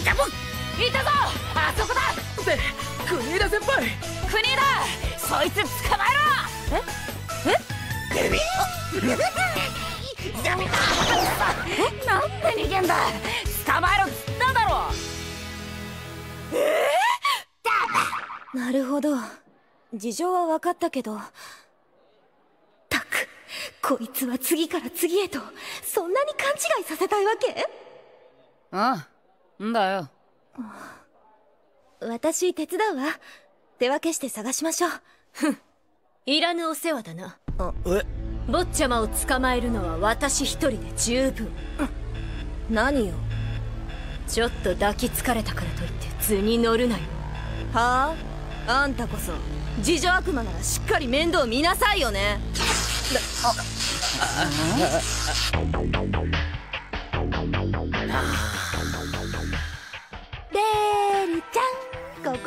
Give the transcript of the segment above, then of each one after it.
いたぞ。あそこだ。って国枝先輩。国枝。そいつ捕まえろ。え？え？ダメだ。なんで逃げんだ。捕まえろっつっただろ。なるほど。事情は分かったけど。たくこいつは次から次へとそんなに勘違いさせたいわけ？ああんだよ。私手伝うわ。手分けして探しましょう。いらぬお世話だな。え？坊ちゃまを捕まえるのは私一人で十分。何よ？ちょっと抱きつかれたからといって図に乗るなよ。はあ？あんたこそ。自助悪魔ならしっかり面倒見なさいよね。ベ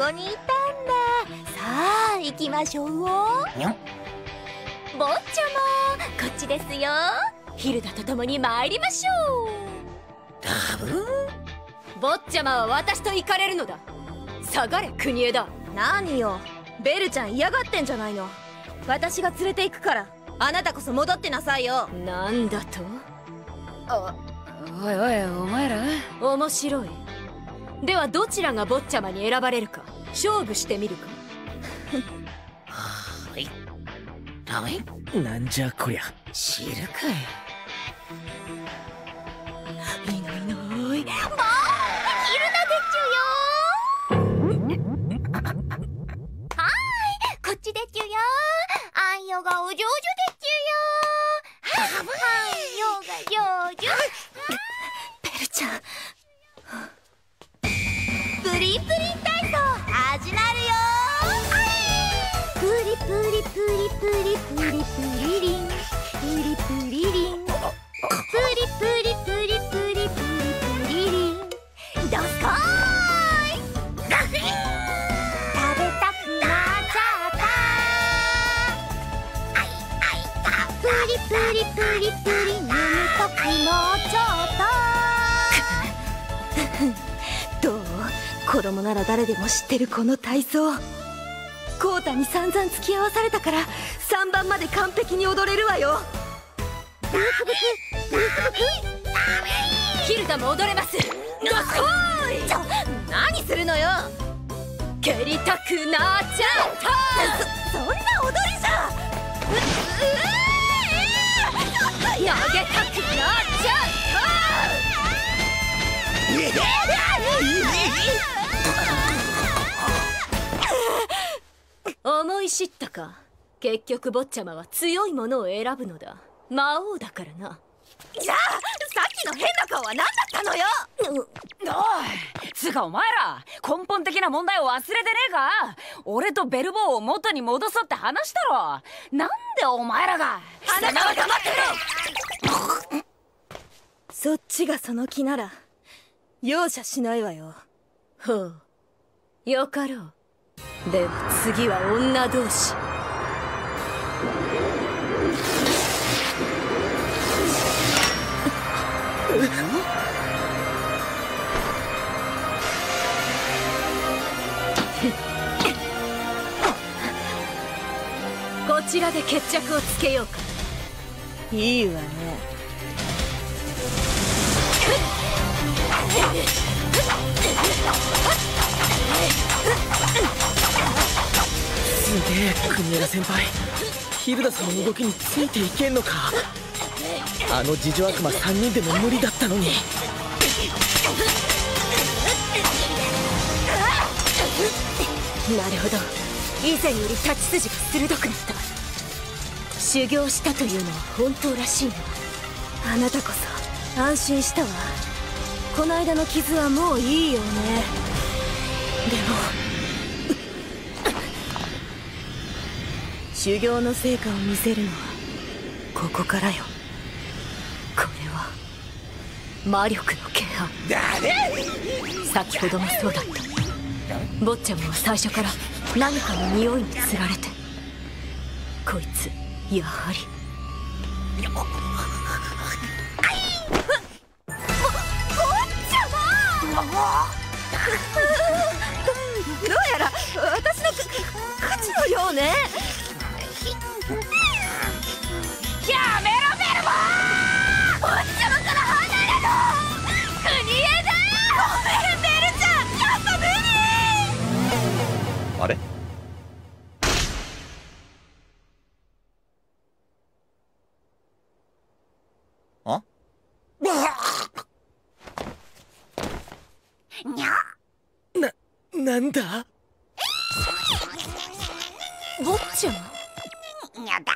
ここにいたんだ。さあ行きましょう。おにょん？坊ちゃまこっちですよ。ヒルダと共に参りましょダブう坊ちゃまは私と行かれるのだ。下がれ国枝。何よ。ベルちゃん嫌がってんじゃないの。私が連れて行くから。あなたこそ戻ってなさいよ。なんだと？おいおいお前ら。面白いではどちらが坊ちゃまに選ばれるか勝負してみるか。はい。ダメなんじゃこりゃ。知るかい。いないいない。こっちでちゅよ。あんよがお上手でちゅよ。ははんよが上手。ベルちゃんプリプリ体操始まるよプリプリプリプリプリプリリンプリプリリンプリプリプリプリプリプリリンどすこーい食べたくなっちゃったプリプリプリプリ眠たくなっちゃったどう子供なら誰でも知ってるこの体操。コータに散々付き合わされたから3番まで完璧に踊れるわよ。ブクブクブクブクヒルダも踊れます。どすこーい！ちょ何するのよ。蹴りたくなっちゃった。そんな踊りじゃい知ったか。結局坊ちゃまは強いものを選ぶのだ。魔王だからな。じゃあさっきの変な顔は何だったのよ。おいつうかお前ら根本的な問題を忘れてねえか。俺とベルボーを元に戻そうって話したろ。なんでお前らが。あなたは黙ってろ。そっちがその気なら容赦しないわよ。ほう。よかろうでは次は女同士。こちらで決着をつけようか。いいわねげえ国枝先輩。ヒルダさんの動きについていけんのか。あの自助悪魔3人でも無理だったのに。なるほど。以前より立ち筋が鋭くなった。修行したというのは本当らしいな。あなたこそ安心したわ。この間の傷はもういいよね。でも修行の成果を見せるのはここからよ。これは魔力の剣派。先ほどもそうだった。坊ちゃまは最初から何かの匂いにつられて。こいつやはり。ぼ坊ちゃま！にゃな、なんだ？坊ちゃんにゃだ